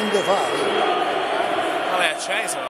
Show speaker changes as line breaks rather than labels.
in the file.
Qual è?